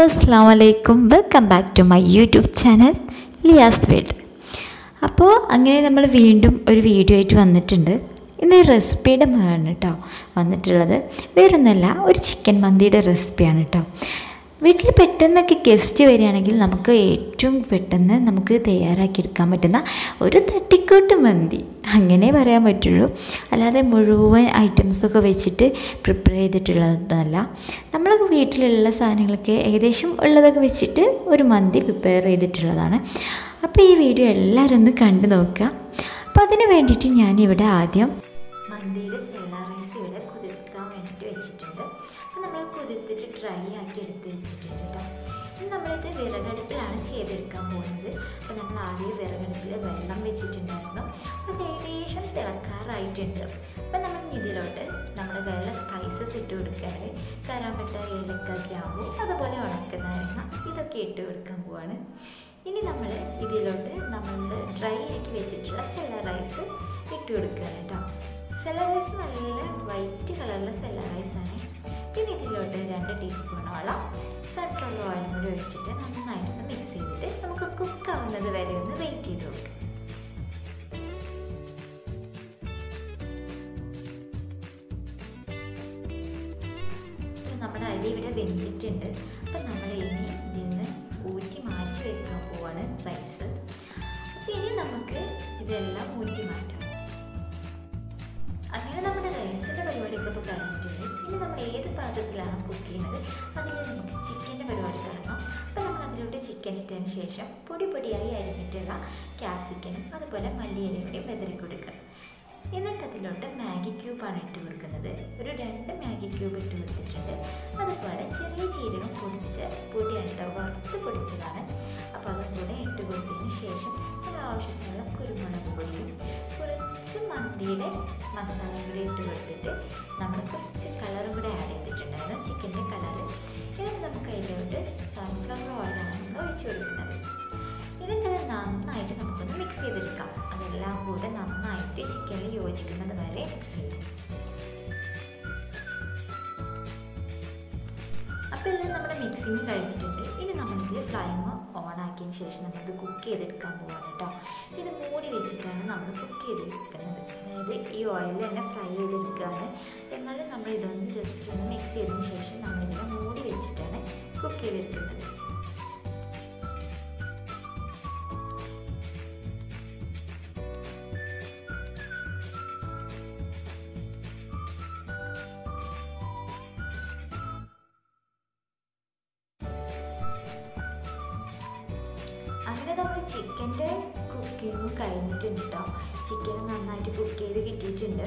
അസ്സാം വലൈക്കും welcome back to my YouTube channel Liyas world അപ്പോൾ അങ്ങനെ നമ്മൾ വീണ്ടും ഒരു വീഡിയോ ആയിട്ട് വന്നിട്ടുണ്ട്. ഇന്നൊരു റെസിപ്പിയുടെ ആണ് കേട്ടോ വന്നിട്ടുള്ളത്. വേറൊന്നുമല്ല ഒരു ചിക്കൻ മന്തിയുടെ റെസിപ്പിയാണ് കേട്ടോ വീട്ടിൽ പെട്ടെന്നൊക്കെ ഗസ്റ്റ് വരികയാണെങ്കിൽ നമുക്ക് ഏറ്റവും പെട്ടെന്ന് നമുക്ക് തയ്യാറാക്കിയെടുക്കാൻ പറ്റുന്ന ഒരു തട്ടിക്കൂട്ട് മന്തി. അങ്ങനെ പറയാൻ പറ്റുള്ളൂ. അല്ലാതെ മുഴുവൻ ഐറ്റംസൊക്കെ വെച്ചിട്ട് പ്രിപ്പയർ ചെയ്തിട്ടുള്ളതല്ല നമ്മൾ വീട്ടിലുള്ള സാധനങ്ങളൊക്കെ ഏകദേശം ഉള്ളതൊക്കെ വെച്ചിട്ട് ഒരു മന്തി പ്രിപ്പയർ ചെയ്തിട്ടുള്ളതാണ്. അപ്പോൾ ഈ വീഡിയോ എല്ലാവരും ഒന്ന് കണ്ടു നോക്കുക. അപ്പോൾ അതിന് വേണ്ടിയിട്ട് ഞാനിവിടെ ആദ്യം മന്തിയുടെ വേണ്ടിയിട്ട് വെച്ചിട്ടുണ്ട്. അപ്പം നമ്മൾ കുതിർത്തിട്ട് ഡ്രൈ ആക്കി എടുത്ത് വെച്ചിട്ടുണ്ട് കേട്ടോ ഇനി നമ്മളിത് വിറകടുപ്പിലാണ് ചെയ്തെടുക്കാൻ പോകുന്നത്. അപ്പോൾ നമ്മൾ ആദ്യം വിറകടുപ്പിൽ വെള്ളം വെച്ചിട്ടുണ്ടായിരുന്നു. അത് ഏകദേശം തിളക്കാറായിട്ടുണ്ട്. അപ്പം നമ്മൾ ഇതിലോട്ട് നമ്മുടെ വേറെ സ്പൈസസ് ഇട്ട് കൊടുക്കുകയാണ്. കരാമ്പട്ട ഏലക്ക ഗ്രാമ്പു അതുപോലെ ഉണക്കുന്നതായിരുന്നു ഇതൊക്കെ ഇട്ട് കൊടുക്കാൻ പോവാണ്. ഇനി നമ്മൾ ഇതിലോട്ട് നമ്മൾ ഡ്രൈ ആക്കി വെച്ചിട്ടുള്ള സെല്ല റൈസ് ഇട്ട് കൊടുക്കുകയാണ് കേട്ടോ സെല്ല റൈസ് നല്ല വൈറ്റ് കളറിലെ സെലറൈസ് ആണ്. പിന്നെ ഇതിലോട്ട് രണ്ട് ടീസ്പൂണോളം സൺഫ്ലവർ ഓയിലും കൂടി ഒഴിച്ചിട്ട് നന്നായിട്ടൊന്ന് മിക്സ് ചെയ്തിട്ട് നമുക്ക് കുക്ക് ആവുന്നത് വരെ ഒന്ന് വെയിറ്റ് ചെയ്ത് കൊടുക്കാം നമ്മുടെ അരി ഇവിടെ വെന്തിട്ടുണ്ട്. അപ്പം നമ്മൾ ഇനി ഇതിൽ നിന്ന് ഊറ്റി മാറ്റി വെക്കാൻ പോവാണ് റൈസ് അപ്പം ഇനി നമുക്ക് ഇതെല്ലാം ഊറ്റി മാറ്റാം. റൈസിന്റെ കളഞ്ഞിട്ടുണ്ട് ഇനി നമ്മൾ ഏത് പാത്രത്തിലാണ് കുക്ക് ചെയ്യുന്നത്? അതിൽ നമുക്ക് ചിക്കന്റെ പരിപാടി തുടങ്ങാം. അപ്പോൾ നമ്മൾ അതിലോട്ട് ചിക്കൻ ഇട്ടതിന് ശേഷം പൊടി പൊടിയായി അരിഞ്ഞിട്ടുള്ള ക്യാപ്സിക്കനും അതുപോലെ മല്ലിയിലയും കൂടി വെതറി കൊടുക്കുക. എന്നിട്ട് അതിലോട്ട് മാഗി ക്യൂബാണ് ഇട്ട് കൊടുക്കുന്നത്. ഒരു രണ്ട് മാഗി ക്യൂബ് ഇട്ട് കൊടുത്തിട്ടുണ്ട്. അതുപോലെ ചെറിയ ജീരകം പൊടിച്ച് പൊടിയാണ് വറുത്ത് പൊടിച്ചതാണ്. അപ്പോൾ അതും കൂടെ ഇട്ട് മന്തിയുടെ മസാല കൂടി ഇട്ട് കൊടുത്തിട്ട് നമ്മൾ കുറച്ച് കളറും കൂടെ ആഡ് ചെയ്തിട്ടുണ്ടായിരുന്നു. ചിക്കന്റെ കളറ് എന്നിട്ട് നമുക്ക് അതിലോട്ട് സൺഫ്ലവർ ഓയിലാണ് ഒഴിച്ചു കൊടുക്കുന്നത്. ഇതിന്റെ നന്നായിട്ട് നമുക്കൊന്ന് മിക്സ് ചെയ്തെടുക്കാം. അതെല്ലാം കൂടെ നന്നായിട്ട് ചിക്കനിൽ യോജിക്കുന്നത് വരെ മിക്സ് ചെയ്യാം. അപ്പോൾ എല്ലാം നമ്മുടെ മിക്സിങ് കഴിഞ്ഞിട്ടുണ്ട്. ഇനി നമ്മളിത് ഫ്ലൈം ഓൺ ആക്കിയതിന് ശേഷം നമ്മളിത് കുക്ക് ചെയ്തെടുക്കാൻ പോവാണ് കേട്ടോ. ഇത് മൂടി വെച്ചിട്ടാണ് നമ്മൾ കുക്ക് ചെയ്തെടുക്കുന്നത്. അതായത് ഈ ഓയിൽ തന്നെ ഫ്രൈ ചെയ്തെടുക്കുകയാണ്. എന്നാലും നമ്മൾ ഇതൊന്ന് ജസ്റ്റ് ഒന്ന് മിക്സ് ചെയ്തതിന് ശേഷം നമ്മളിതിനെ മൂടി വെച്ചിട്ടാണ് കുക്ക് ചെയ്തെടുക്കുന്നത്. ചിക്കന്റെ കുക്കിങ് കഴിഞ്ഞിട്ടുണ്ട് കേട്ടോ ചിക്കൻ നന്നായിട്ട് കുക്ക് ചെയ്ത് കിട്ടിയിട്ടുണ്ട്.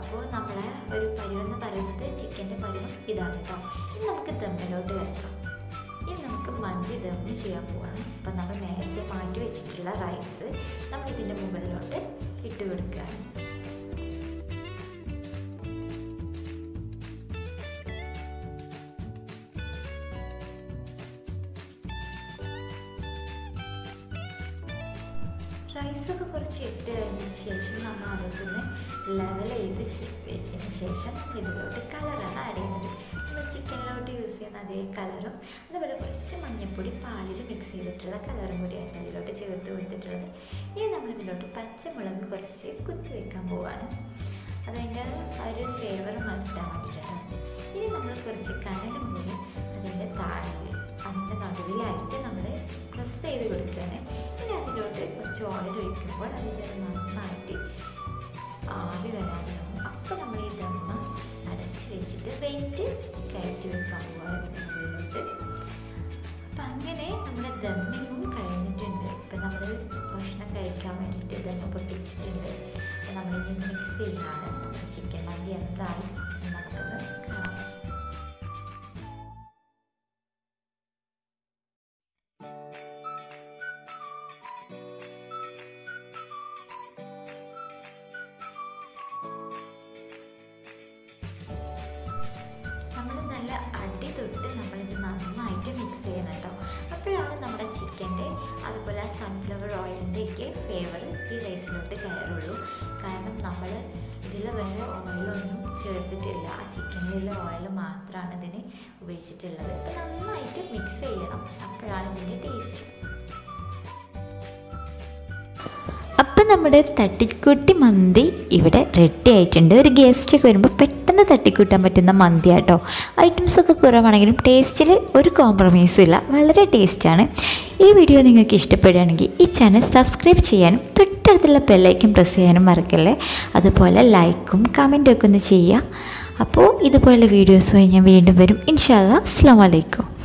അപ്പോൾ നമ്മളെ ഒരു പരുവെന്ന് പറയുന്നത് ചിക്കന്റെ പരുവം ഇതാണ് കേട്ടോ ഇനി നമുക്ക് ദമ്മിലോട്ട് വെക്കാം ഇനി നമുക്ക് മന്തി ദമ്മ് ചെയ്യാൻ പോവാണ്. അപ്പം നമ്മൾ നേരത്തെ മാറ്റി വെച്ചിട്ടുള്ള റൈസ് നമ്മൾ ഇതിന്റെ മുകളിലോട്ട് ഇട്ട് കൊടുക്കുകയാണ്. റൈസൊക്കെ കുറച്ച് ഇട്ട് കഴിഞ്ഞതിന് ശേഷം നമ്മൾ അതൊക്കെ ലെവൽ ചെയ്ത് വെച്ചതിന് ശേഷം ഇതിലോട്ട് കളറാണ് ആഡ് ചെയ്യുന്നത്. നമ്മൾ ചിക്കനിലോട്ട് യൂസ് ചെയ്യുന്ന അതേ കളറും അതുപോലെ കുറച്ച് മഞ്ഞൾപ്പൊടി പാലിൽ മിക്സ് ചെയ്തിട്ടുള്ള കളറും കൂടിയാണ് അതിലോട്ട് ചേർത്ത് കൊടുത്തിട്ടുള്ളത്. ഇനി നമ്മൾ ഇതിലോട്ട് പച്ചമുളക് കുറച്ച് കുത്തി വെക്കാൻ പോവാണ്. അതിന്റെ ഒരു ഫ്ലേവർ മാറ്റാൻ വേണ്ടിയിട്ടാണ് ഇനി നമ്മൾ കുറച്ച് കനലും കൂടി അതിന്റെ താഴെ നടുവിലായിട്ട് നമ്മൾ പ്രസ് ചെയ്ത് കൊടുക്കുകയാണ്. പിന്നെ അതിലോട്ട് കുറച്ച് ഓയിൽ ഒഴിക്കുമ്പോൾ അതിന്റെ നന്നായിട്ട് ആവി തുടങ്ങും അപ്പോൾ നമ്മൾ ഈ ദമ്മ അടച്ച് വെച്ചിട്ട് വെയിറ്റ് കയറ്റി വെക്കാൻ ഇതിന്റെ അപ്പം അങ്ങനെ നമ്മുടെ ദമ്മിങ്ങും കഴിഞ്ഞിട്ടുണ്ട്. ഇപ്പം നമ്മൾ ഭക്ഷണം കഴിക്കാൻ വേണ്ടിയിട്ട് ദമ്മ പൊട്ടിച്ചിട്ടുണ്ട്. അപ്പം നമ്മളിത് മിക്സ് ചെയ്യാണ് നല്ല അടി തൊട്ട് നമ്മളിത് നന്നായിട്ട് മിക്സ് ചെയ്യണം കേട്ടോ. അപ്പോഴാണ് നമ്മുടെ ചിക്കന്റെ അതുപോലെ സൺഫ്ലവർ ഓയിലിന്റെയൊക്കെ ഫ്ലേവർ ഈ റൈസിലോട്ട് കയറുള്ളൂ. കാരണം നമ്മൾ ഇതിൽ വേറെ ഓയിലൊന്നും ചേർത്തിട്ടില്ല. ആ ചിക്കനിലുള്ള ഓയിൽ മാത്രമാണ് ഇതിന് ഉപയോഗിച്ചിട്ടുള്ളത്. അപ്പോൾ നന്നായിട്ട് മിക്സ് ചെയ്യണം. അപ്പോഴാണ് ഇതിന്റെ ടേസ്റ്റ് അപ്പം നമ്മുടെ തട്ടിക്കൂട്ടി മന്തി ഇവിടെ റെഡി ആയിട്ടുണ്ട്. ഒരു ഗസ്റ്റൊക്കെ വരുമ്പോൾ പെട്ടെന്ന് തട്ടിക്കൂട്ടാൻ പറ്റുന്ന മന്തിയാട്ടോ ഐറ്റംസൊക്കെ കുറവാണെങ്കിലും ടേസ്റ്റിൽ ഒരു കോംപ്രമൈസും ഇല്ല. വളരെ ടേസ്റ്റാണ് ഈ വീഡിയോ നിങ്ങൾക്ക് ഇഷ്ടപ്പെടുകയാണെങ്കിൽ ഈ ചാനൽ സബ്സ്ക്രൈബ് ചെയ്യാനും തൊട്ടടുത്തുള്ള ബെല്ലൈക്കും പ്രസ് ചെയ്യാനും മറക്കല്ലേ? അതുപോലെ ലൈക്കും കമന്റും ഒക്കെ ഒന്ന് ചെയ്യുക. അപ്പോൾ ഇതുപോലെ വീഡിയോസുമായി ഞാൻ വീണ്ടും വരും. ഇൻഷാല്ല അസ്സാം വലൈക്കും